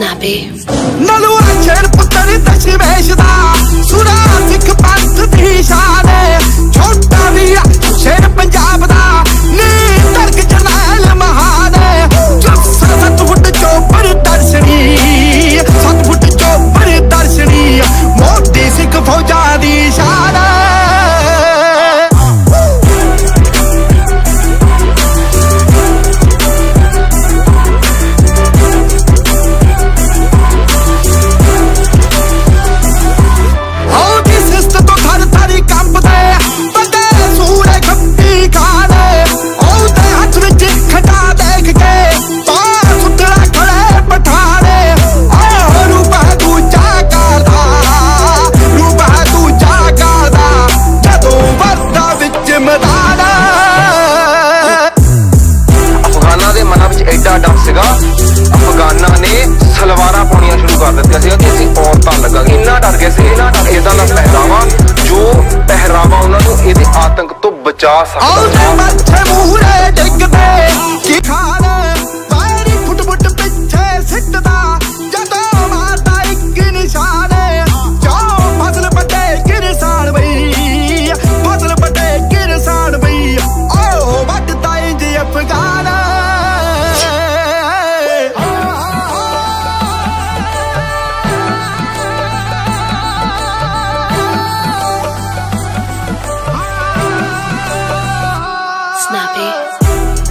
snappy. 50 और मच्छे मूरे डिगदे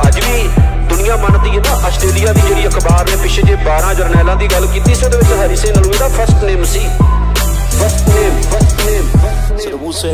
ਅੱਜ ਵੀ ਦੁਨੀਆ ਮੰਨਦੀ ਹੈ ਨਾ ਆਸਟ੍ਰੇਲੀਆ ਦੀ ਜਿਹੜੀ ਅਖਬਾਰ ਨੇ ਪਿੱਛੇ ਜੇ 12 ਜਰਨੈਲਾਂ ਦੀ ਗੱਲ ਕੀਤੀ ਸੀ ਉਹਦੇ ਵਿੱਚ ਹੈਰੀਸਨ ਲੂਈ ਦਾ ਫਸਟ ਨੇਮ ਸੀ। ਫਸਟ ਨੇਮ ਫਸਟ ਨੇਮ ਸਿਰਫ ਉਸੇ